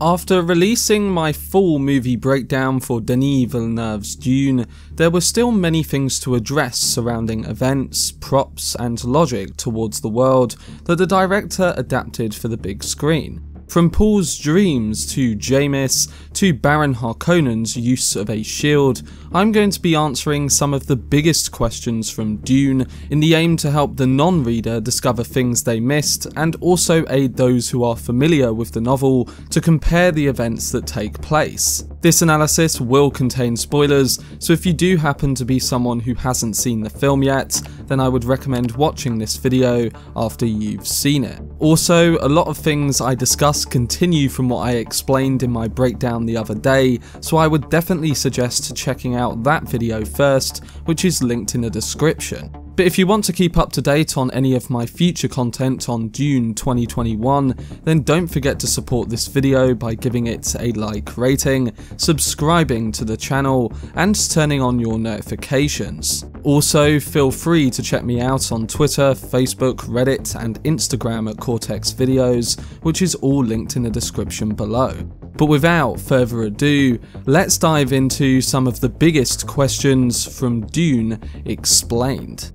After releasing my full movie breakdown for Denis Villeneuve's Dune, there were still many things to address surrounding events, props, and logic towards the world that the director adapted for the big screen. From Paul's dreams to Jamis to Baron Harkonnen's use of a shield, I'm going to be answering some of the biggest questions from Dune in the aim to help the non-reader discover things they missed and also aid those who are familiar with the novel to compare the events that take place. This analysis will contain spoilers, so if you do happen to be someone who hasn't seen the film yet, then I would recommend watching this video after you've seen it. Also, a lot of things I discuss continue from what I explained in my breakdown the other day, so I would definitely suggest checking out that video first, which is linked in the description. But if you want to keep up to date on any of my future content on Dune 2021, then don't forget to support this video by giving it a like rating, subscribing to the channel, and turning on your notifications. Also, feel free to check me out on Twitter, Facebook, Reddit, and Instagram at Cortex Videos, which is all linked in the description below. But without further ado, let's dive into some of the biggest questions from Dune Explained.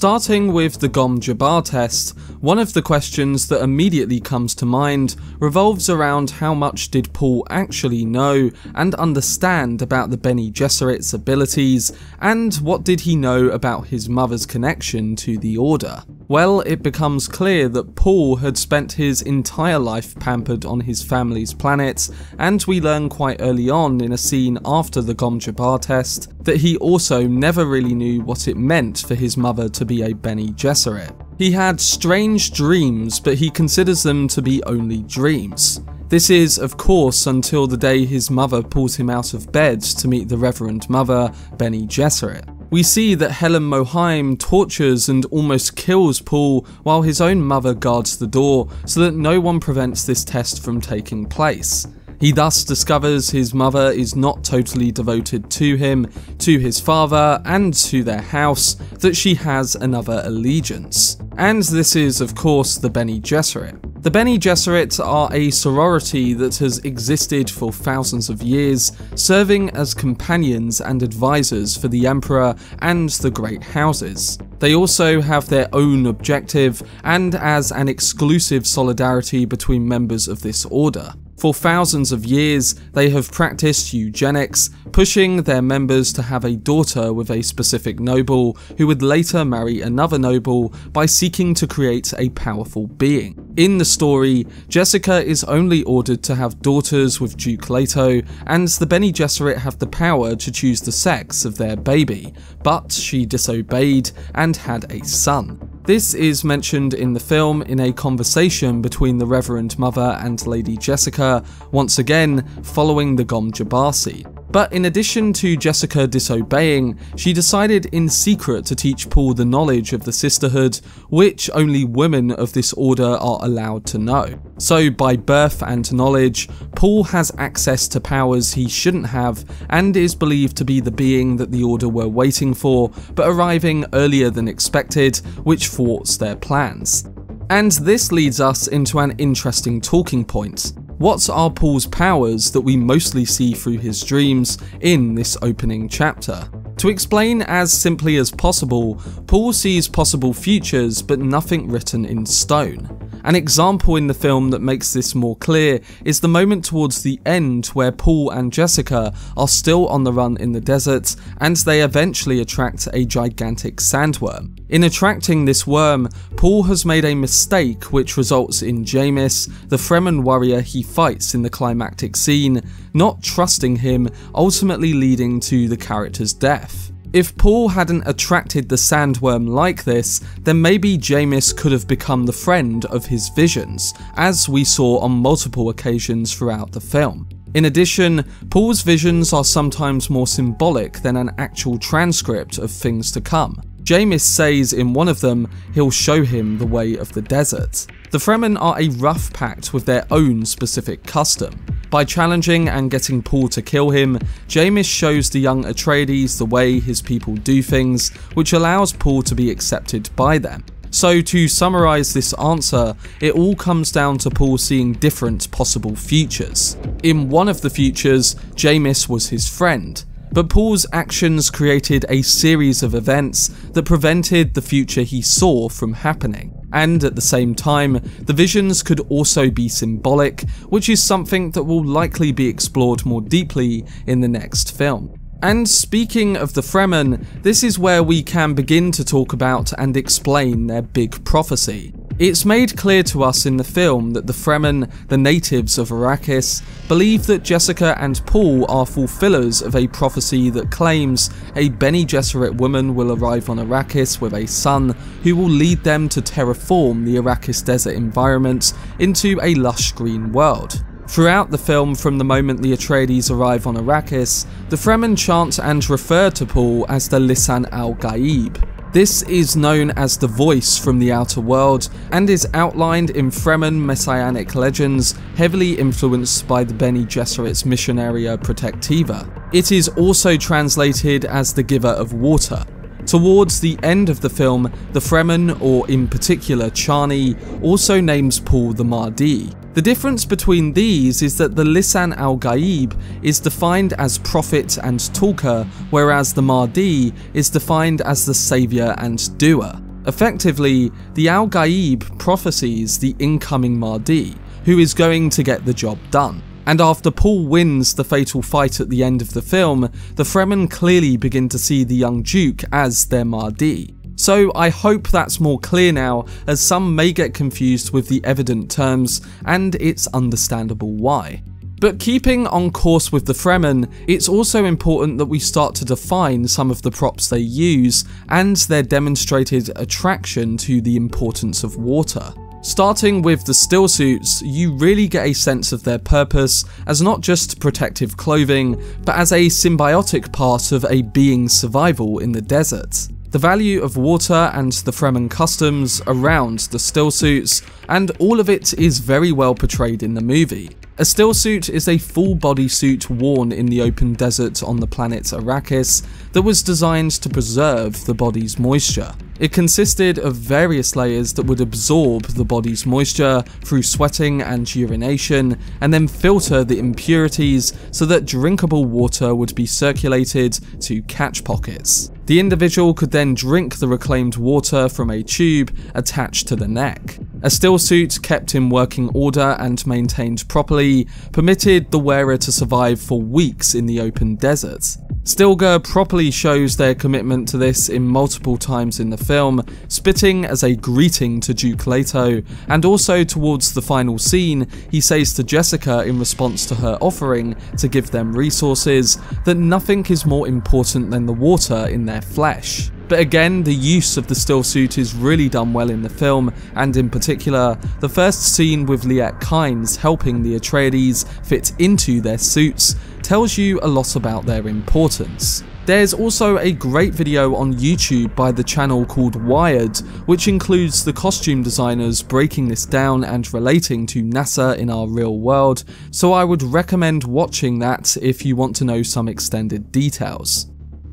Starting with the Gom Jabbar test, one of the questions that immediately comes to mind revolves around how much did Paul actually know and understand about the Bene Gesserit's abilities, and what did he know about his mother's connection to the Order? Well, it becomes clear that Paul had spent his entire life pampered on his family's planet, and we learn quite early on in a scene after the Gom Jabbar test that he also never really knew what it meant for his mother to be a Bene Gesserit. He had strange dreams, but he considers them to be only dreams. This is, of course, until the day his mother pulls him out of bed to meet the Reverend Mother, Bene Gesserit. We see that Helen Mohiam tortures and almost kills Paul while his own mother guards the door so that no one prevents this test from taking place. He thus discovers his mother is not totally devoted to him, to his father, and to their house, that she has another allegiance. And this is, of course, the Bene Gesserit. The Bene Gesserit are a sorority that has existed for thousands of years, serving as companions and advisors for the Emperor and the Great Houses. They also have their own objective and as an exclusive solidarity between members of this order. For thousands of years, they have practiced eugenics, pushing their members to have a daughter with a specific noble who would later marry another noble by seeking to create a powerful being. In the story, Jessica is only ordered to have daughters with Duke Leto, and the Bene Gesserit have the power to choose the sex of their baby, but she disobeyed and had a son. This is mentioned in the film in a conversation between the Reverend Mother and Lady Jessica, once again following the Gom scene. But in addition to Jessica disobeying, she decided in secret to teach Paul the knowledge of the sisterhood, which only women of this order are allowed to know. So by birth and knowledge, Paul has access to powers he shouldn't have and is believed to be the being that the order were waiting for, but arriving earlier than expected, which thwarts their plans. And this leads us into an interesting talking point. What are Paul's powers that we mostly see through his dreams in this opening chapter? To explain as simply as possible, Paul sees possible futures but nothing written in stone. An example in the film that makes this more clear is the moment towards the end where Paul and Jessica are still on the run in the desert and they eventually attract a gigantic sandworm. In attracting this worm, Paul has made a mistake which results in Jamis, the Fremen warrior he fights in the climactic scene, not trusting him, ultimately leading to the character's death. If Paul hadn't attracted the sandworm like this, then maybe Jamis could have become the friend of his visions, as we saw on multiple occasions throughout the film. In addition, Paul's visions are sometimes more symbolic than an actual transcript of things to come. Jamis says in one of them, he'll show him the way of the desert. The Fremen are a rough pact with their own specific custom. By challenging and getting Paul to kill him, Jamis shows the young Atreides the way his people do things, which allows Paul to be accepted by them. So to summarise this answer, it all comes down to Paul seeing different possible futures. In one of the futures, Jamis was his friend, but Paul's actions created a series of events that prevented the future he saw from happening. And at the same time, the visions could also be symbolic, which is something that will likely be explored more deeply in the next film. And speaking of the Fremen, this is where we can begin to talk about and explain their big prophecy. It's made clear to us in the film that the Fremen, the natives of Arrakis, believe that Jessica and Paul are fulfillers of a prophecy that claims a Bene Gesserit woman will arrive on Arrakis with a son who will lead them to terraform the Arrakis desert environment into a lush green world. Throughout the film, from the moment the Atreides arrive on Arrakis, the Fremen chant and refer to Paul as the Lisan al-Gaib, this is known as the voice from the outer world and is outlined in Fremen messianic legends heavily influenced by the Bene Gesserit's Missionaria uh, Protectiva. It is also translated as the giver of water, Towards the end of the film, the Fremen, or in particular Chani, also names Paul the Mahdi. The difference between these is that the Lisan al-Ghaib is defined as prophet and talker, whereas the Mahdi is defined as the saviour and doer. Effectively, the al-Ghaib prophesies the incoming Mahdi, who is going to get the job done. And after Paul wins the fatal fight at the end of the film, the Fremen clearly begin to see the young Duke as their Mahdi. So I hope that's more clear now, as some may get confused with the evident terms, and it's understandable why. But keeping on course with the Fremen, it's also important that we start to define some of the props they use and their demonstrated attraction to the importance of water. Starting with the still suits, you really get a sense of their purpose as not just protective clothing, but as a symbiotic part of a being's survival in the desert the value of water and the Fremen customs around the stillsuits, and all of it is very well portrayed in the movie. A stillsuit is a full body suit worn in the open desert on the planet Arrakis that was designed to preserve the body's moisture. It consisted of various layers that would absorb the body's moisture through sweating and urination, and then filter the impurities so that drinkable water would be circulated to catch pockets. The individual could then drink the reclaimed water from a tube attached to the neck. A still suit kept in working order and maintained properly permitted the wearer to survive for weeks in the open desert. Stilgar properly shows their commitment to this in multiple times in the film, spitting as a greeting to Duke Leto, and also towards the final scene, he says to Jessica in response to her offering to give them resources that nothing is more important than the water in their flesh. But again, the use of the still suit is really done well in the film, and in particular, the first scene with Liet Kynes helping the Atreides fit into their suits tells you a lot about their importance. There's also a great video on YouTube by the channel called Wired, which includes the costume designers breaking this down and relating to NASA in our real world, so I would recommend watching that if you want to know some extended details.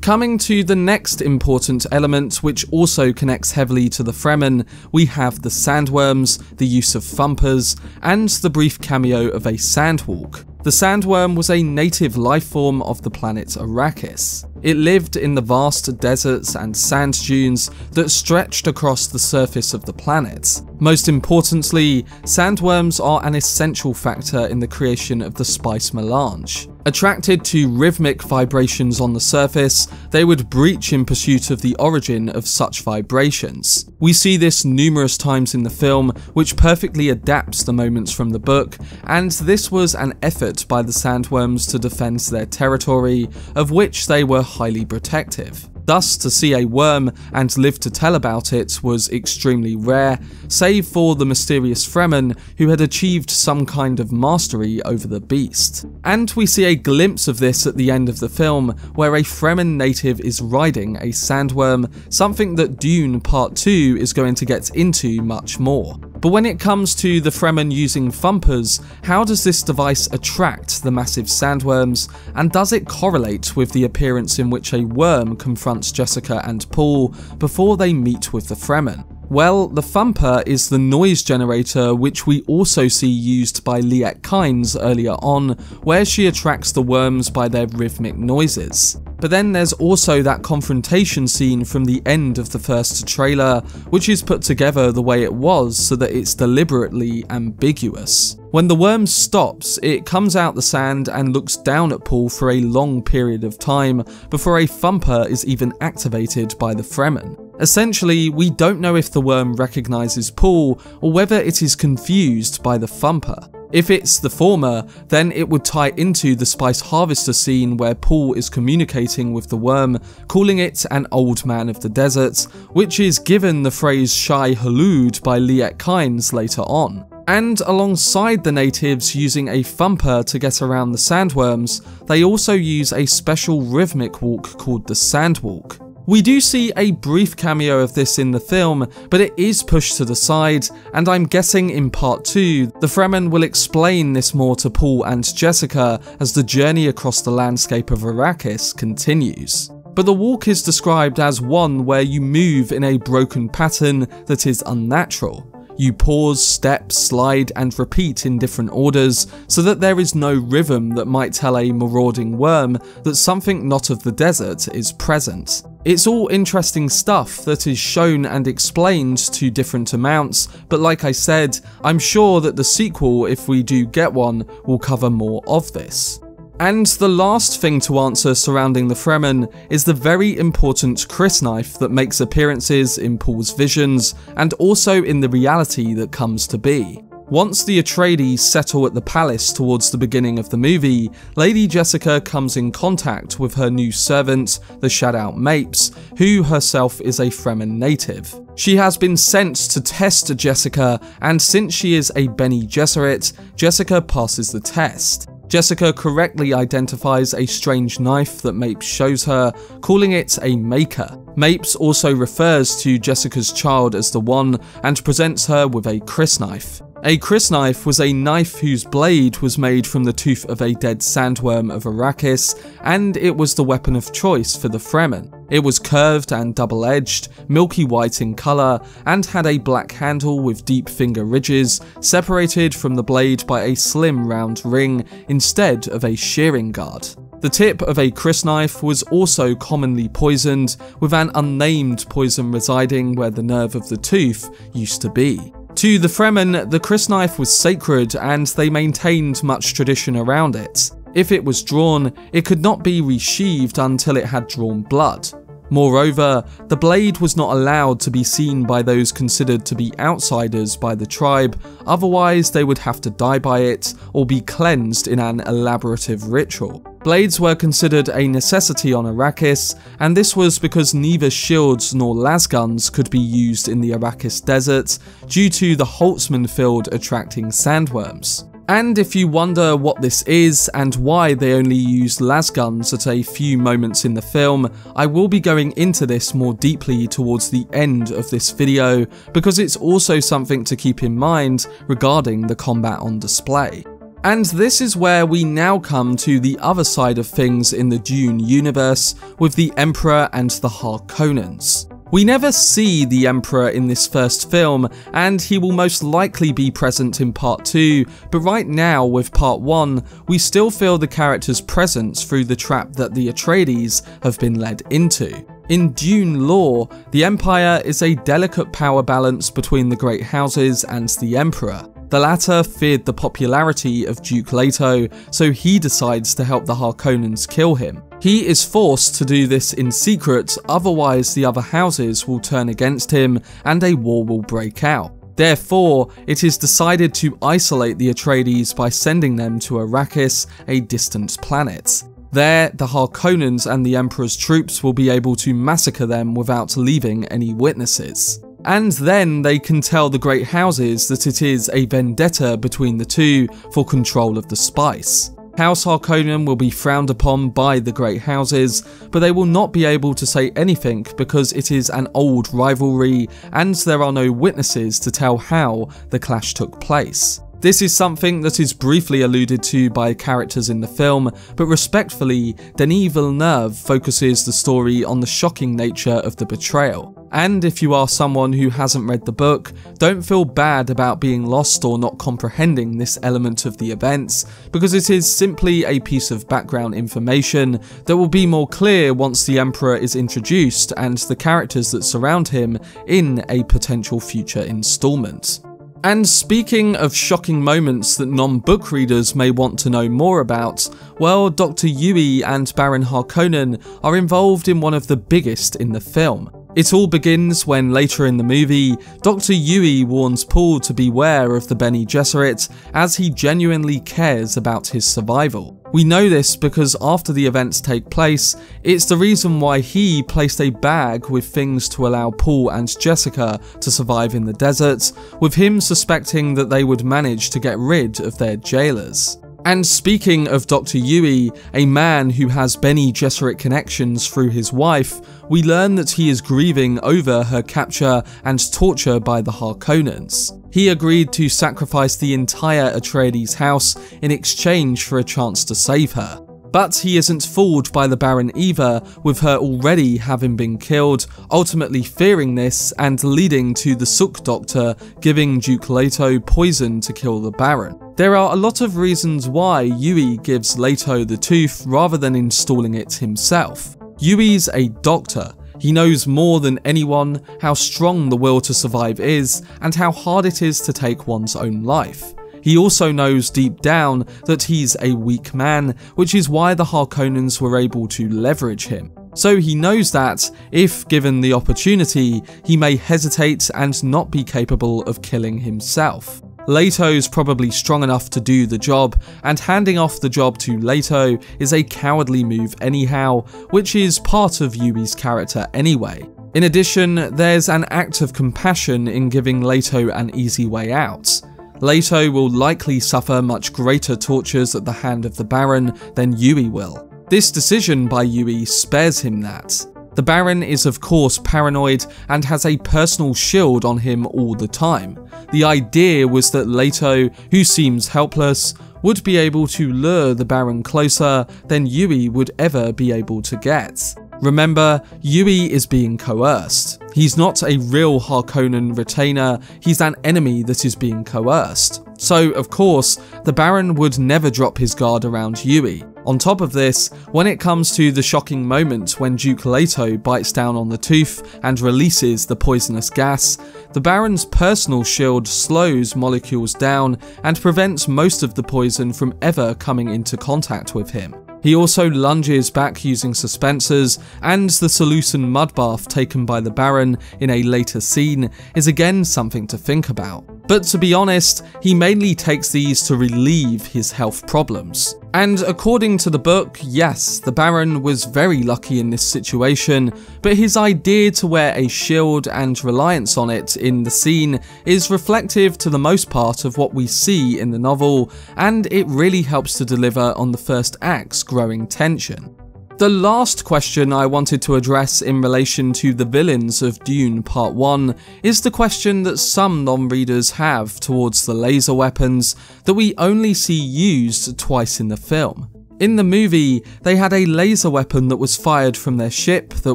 Coming to the next important element, which also connects heavily to the Fremen, we have the sandworms, the use of thumpers, and the brief cameo of a sandwalk. The sandworm was a native life form of the planet Arrakis. It lived in the vast deserts and sand dunes that stretched across the surface of the planet. Most importantly, sandworms are an essential factor in the creation of the spice melange. Attracted to rhythmic vibrations on the surface, they would breach in pursuit of the origin of such vibrations. We see this numerous times in the film, which perfectly adapts the moments from the book, and this was an effort by the sandworms to defend their territory, of which they were highly protective. Thus, to see a worm and live to tell about it was extremely rare, save for the mysterious Fremen who had achieved some kind of mastery over the beast. And we see a glimpse of this at the end of the film, where a Fremen native is riding a sandworm, something that Dune Part 2 is going to get into much more. But when it comes to the Fremen using thumpers, how does this device attract the massive sandworms, and does it correlate with the appearance in which a worm confronts Jessica and Paul before they meet with the Fremen? Well, the thumper is the noise generator which we also see used by Liet Kynes earlier on, where she attracts the worms by their rhythmic noises. But then there's also that confrontation scene from the end of the first trailer, which is put together the way it was so that it's deliberately ambiguous. When the worm stops, it comes out the sand and looks down at Paul for a long period of time before a thumper is even activated by the Fremen. Essentially, we don't know if the worm recognises Paul or whether it is confused by the thumper. If it's the former, then it would tie into the Spice Harvester scene where Paul is communicating with the worm, calling it an old man of the desert, which is given the phrase Shai Hulud by Liet Kynes later on. And alongside the natives using a thumper to get around the sandworms, they also use a special rhythmic walk called the Sandwalk. We do see a brief cameo of this in the film, but it is pushed to the side, and I'm guessing in part 2, the Fremen will explain this more to Paul and Jessica as the journey across the landscape of Arrakis continues. But the walk is described as one where you move in a broken pattern that is unnatural. You pause, step, slide, and repeat in different orders so that there is no rhythm that might tell a marauding worm that something not of the desert is present. It's all interesting stuff that is shown and explained to different amounts, but like I said, I'm sure that the sequel, if we do get one, will cover more of this. And the last thing to answer surrounding the Fremen is the very important crysknife that makes appearances in Paul's visions and also in the reality that comes to be. Once the Atreides settle at the palace towards the beginning of the movie, Lady Jessica comes in contact with her new servant, the Shadout Mapes, who herself is a Fremen native. She has been sent to test Jessica, and since she is a Bene Gesserit, Jessica passes the test. Jessica correctly identifies a strange knife that Mapes shows her, calling it a maker. Mapes also refers to Jessica's child as the one and presents her with a crysknife. A crysknife was a knife whose blade was made from the tooth of a dead sandworm of Arrakis, and it was the weapon of choice for the Fremen. It was curved and double-edged, milky white in colour, and had a black handle with deep finger ridges, separated from the blade by a slim round ring instead of a shearing guard. The tip of a crysknife was also commonly poisoned, with an unnamed poison residing where the nerve of the tooth used to be. To the Fremen, the crysknife was sacred and they maintained much tradition around it. If it was drawn, it could not be resheathed until it had drawn blood. Moreover, the blade was not allowed to be seen by those considered to be outsiders by the tribe, otherwise they would have to die by it or be cleansed in an elaborative ritual. Blades were considered a necessity on Arrakis, and this was because neither shields nor lasguns could be used in the Arrakis desert due to the Holtzman field attracting sandworms. And if you wonder what this is and why they only use lasguns at a few moments in the film, I will be going into this more deeply towards the end of this video because it's also something to keep in mind regarding the combat on display. And this is where we now come to the other side of things in the Dune universe with the Emperor and the Harkonnens. We never see the Emperor in this first film, and he will most likely be present in part 2, but right now with part 1, we still feel the character's presence through the trap that the Atreides have been led into. In Dune lore, the Empire is a delicate power balance between the Great Houses and the Emperor. The latter feared the popularity of Duke Leto, so he decides to help the Harkonnens kill him. He is forced to do this in secret, otherwise the other houses will turn against him and a war will break out. Therefore, it is decided to isolate the Atreides by sending them to Arrakis, a distant planet. There, the Harkonnens and the Emperor's troops will be able to massacre them without leaving any witnesses. And then they can tell the Great Houses that it is a vendetta between the two for control of the spice. House Harkonnen will be frowned upon by the Great Houses, but they will not be able to say anything because it is an old rivalry and there are no witnesses to tell how the clash took place. This is something that is briefly alluded to by characters in the film, but respectfully, Denis Villeneuve focuses the story on the shocking nature of the betrayal. And if you are someone who hasn't read the book, don't feel bad about being lost or not comprehending this element of the events, because it is simply a piece of background information that will be more clear once the Emperor is introduced and the characters that surround him in a potential future installment. And speaking of shocking moments that non-book readers may want to know more about, well, Dr. Yueh and Baron Harkonnen are involved in one of the biggest in the film. It all begins when later in the movie, Dr. Yueh warns Paul to beware of the Bene Gesserit as he genuinely cares about his survival. We know this because after the events take place, it's the reason why he placed a bag with things to allow Paul and Jessica to survive in the desert, with him suspecting that they would manage to get rid of their jailers. And speaking of Dr. Yueh, a man who has Bene Gesserit connections through his wife, we learn that he is grieving over her capture and torture by the Harkonnens. He agreed to sacrifice the entire Atreides house in exchange for a chance to save her. But he isn't fooled by the Baron either, with her already having been killed, ultimately fearing this and leading to the Suk Doctor giving Duke Leto poison to kill the Baron. There are a lot of reasons why Yueh gives Leto the tooth rather than installing it himself. Yueh's a doctor, he knows more than anyone how strong the will to survive is and how hard it is to take one's own life. He also knows deep down that he's a weak man, which is why the Harkonnens were able to leverage him. So he knows that, if given the opportunity, he may hesitate and not be capable of killing himself. Leto's probably strong enough to do the job, and handing off the job to Leto is a cowardly move anyhow, which is part of Yueh's character anyway. In addition, there's an act of compassion in giving Leto an easy way out. Leto will likely suffer much greater tortures at the hand of the Baron than Yueh will. This decision by Yueh spares him that. The Baron is of course paranoid and has a personal shield on him all the time. The idea was that Leto, who seems helpless, would be able to lure the Baron closer than Yueh would ever be able to get. Remember, Yueh is being coerced. He's not a real Harkonnen retainer, he's an enemy that is being coerced. So, of course, the Baron would never drop his guard around Yueh. On top of this, when it comes to the shocking moment when Duke Leto bites down on the tooth and releases the poisonous gas, the Baron's personal shield slows molecules down and prevents most of the poison from ever coming into contact with him. He also lunges back using suspensors, and the Seleucid mud bath taken by the Baron in a later scene is again something to think about. But to be honest, he mainly takes these to relieve his health problems. And according to the book, yes, the Baron was very lucky in this situation, but his idea to wear a shield and reliance on it in the scene is reflective to the most part of what we see in the novel, and it really helps to deliver on the first act's growing tension. The last question I wanted to address in relation to the villains of Dune Part 1 is the question that some non-readers have towards the laser weapons that we only see used twice in the film. In the movie, they had a laser weapon that was fired from their ship that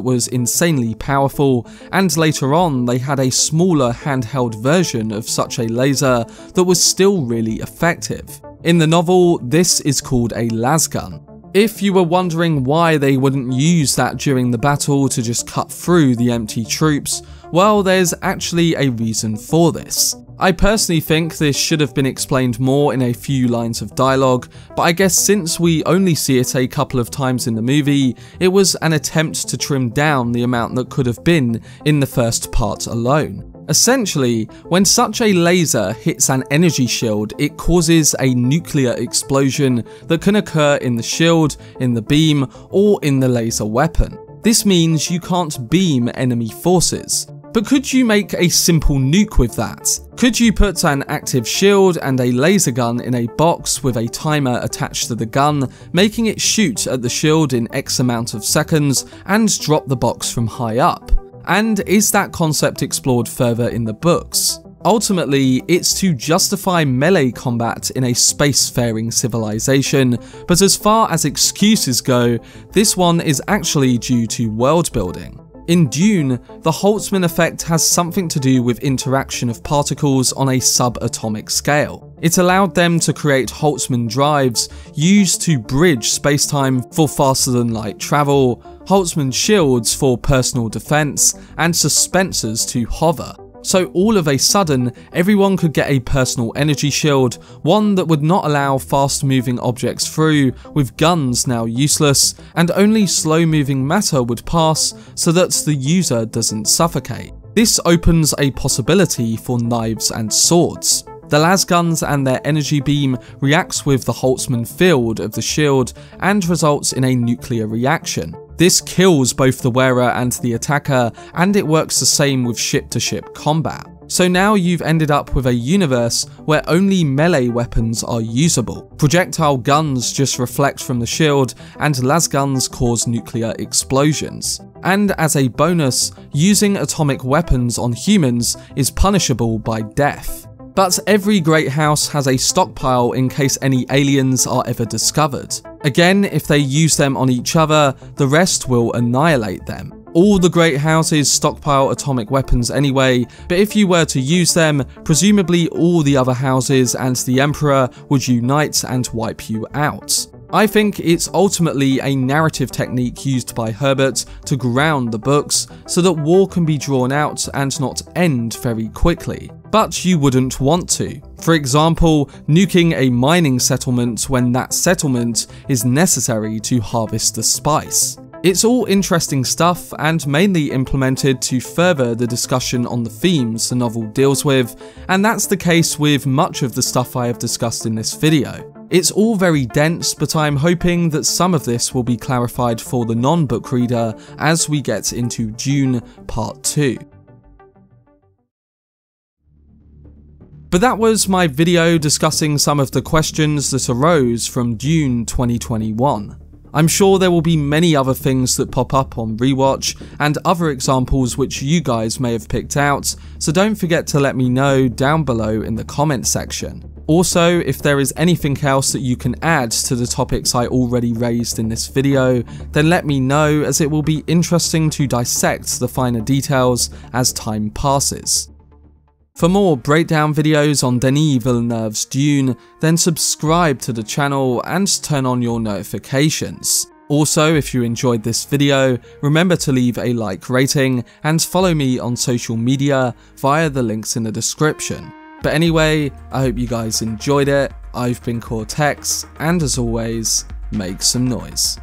was insanely powerful, and later on they had a smaller handheld version of such a laser that was still really effective. In the novel, this is called a lasgun. If you were wondering why they wouldn't use that during the battle to just cut through the empty troops, well there's actually a reason for this. I personally think this should have been explained more in a few lines of dialogue, but I guess since we only see it a couple of times in the movie, it was an attempt to trim down the amount that could have been in the first part alone. Essentially, when such a laser hits an energy shield, it causes a nuclear explosion that can occur in the shield, in the beam, or in the laser weapon. This means you can't beam enemy forces. But could you make a simple nuke with that? Could you put an active shield and a laser gun in a box with a timer attached to the gun, making it shoot at the shield in X amount of seconds and drop the box from high up? And is that concept explored further in the books? Ultimately, it's to justify melee combat in a spacefaring civilization, but as far as excuses go, this one is actually due to world building. In Dune, the Holtzman effect has something to do with interaction of particles on a subatomic scale. It allowed them to create Holtzman drives used to bridge spacetime for faster than light travel, Holtzman shields for personal defense, and suspensors to hover. So all of a sudden, everyone could get a personal energy shield, one that would not allow fast moving objects through, with guns now useless, and only slow moving matter would pass so that the user doesn't suffocate. This opens a possibility for knives and swords. The lasguns and their energy beam reacts with the Holtzman field of the shield and results in a nuclear reaction. This kills both the wearer and the attacker, and it works the same with ship-to-ship -ship combat. So now you've ended up with a universe where only melee weapons are usable. Projectile guns just reflect from the shield, and lasguns cause nuclear explosions. And as a bonus, using atomic weapons on humans is punishable by death. But every great house has a stockpile in case any aliens are ever discovered. Again, if they use them on each other, the rest will annihilate them. All the great houses stockpile atomic weapons anyway, but if you were to use them, presumably all the other houses and the Emperor would unite and wipe you out. I think it's ultimately a narrative technique used by Herbert to ground the books so that war can be drawn out and not end very quickly. But you wouldn't want to. For example, nuking a mining settlement when that settlement is necessary to harvest the spice. It's all interesting stuff and mainly implemented to further the discussion on the themes the novel deals with, and that's the case with much of the stuff I have discussed in this video. It's all very dense, but I'm hoping that some of this will be clarified for the non-book reader as we get into Dune Part 2. But that was my video discussing some of the questions that arose from Dune 2021. I'm sure there will be many other things that pop up on rewatch and other examples which you guys may have picked out, so don't forget to let me know down below in the comment section. Also, if there is anything else that you can add to the topics I already raised in this video, then let me know as it will be interesting to dissect the finer details as time passes. For more breakdown videos on Denis Villeneuve's Dune, then subscribe to the channel and turn on your notifications. Also, if you enjoyed this video, remember to leave a like rating and follow me on social media via the links in the description. But anyway, I hope you guys enjoyed it. I've been Cortex, and as always, make some noise.